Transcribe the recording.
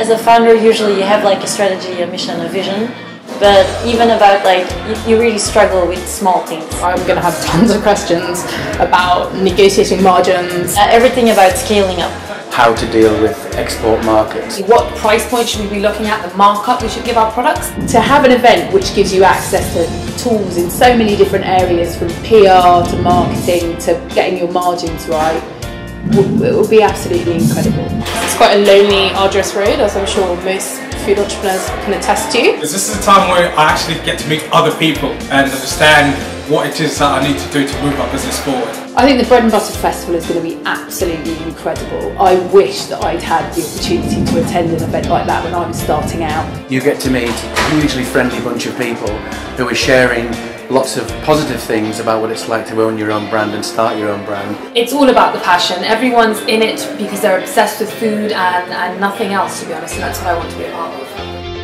as a founder, usually you have like a strategy, a mission, a vision. But even about like, you, you really struggle with small things. I'm going to have tons of questions about negotiating margins. Uh, everything about scaling up. How to deal with export markets. What price point should we be looking at? The markup we should give our products? To have an event which gives you access to tools in so many different areas from PR to marketing to getting your margins right it will be absolutely incredible. It's quite a lonely, arduous road, as I'm sure most food entrepreneurs can attest to. This is a time where I actually get to meet other people and understand what it is that I need to do to move my business forward. I think the Bread and Butter Festival is going to be absolutely incredible. I wish that I'd had the opportunity to attend an event like that when I was starting out. You get to meet a hugely friendly bunch of people who are sharing lots of positive things about what it's like to own your own brand and start your own brand. It's all about the passion. Everyone's in it because they're obsessed with food and, and nothing else, to be honest, and that's what I want to be a part of.